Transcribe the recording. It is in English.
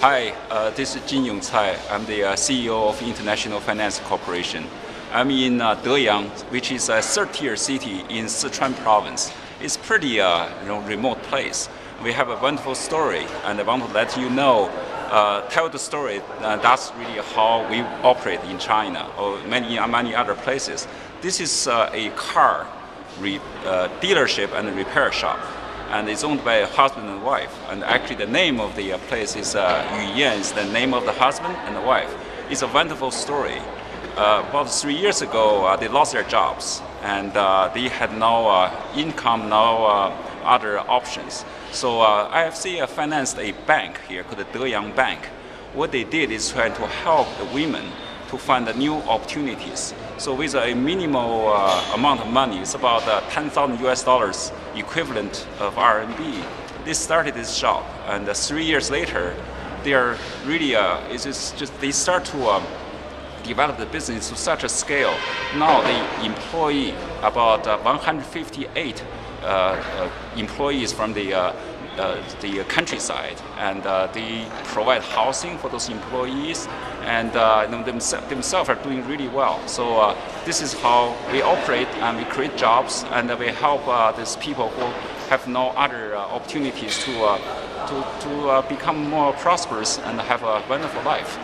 Hi, uh, this is Jin Yong. I'm the uh, CEO of International Finance Corporation. I'm in uh, Deyang, which is a third-tier city in Sichuan province. It's pretty uh, you know, remote place. We have a wonderful story, and I want to let you know, uh, tell the story. Uh, that's really how we operate in China or many many other places. This is uh, a car dealership and repair shop and it's owned by a husband and wife. And actually, the name of the uh, place is uh, Yu Yan, is the name of the husband and the wife. It's a wonderful story. Uh, about three years ago, uh, they lost their jobs, and uh, they had no uh, income, no other options. So IFC financed a bank here called the Deyang Bank. What they did is try to help the women to find new opportunities. So with a minimal amount of money, it's about uh, 10,000 US dollars equivalent of RMB. They started this shop, and uh, three years later, they are really uh, it's just, just they start to um, develop the business to such a scale. Now they employ about uh, 158 uh, uh, employees from the uh, the countryside, and uh, they provide housing for those employees, and uh, themse- themselves are doing really well. So uh, this is how we operate, and we create jobs, and we help uh, these people who have no other uh, opportunities to uh, to, to uh, become more prosperous and have a wonderful life.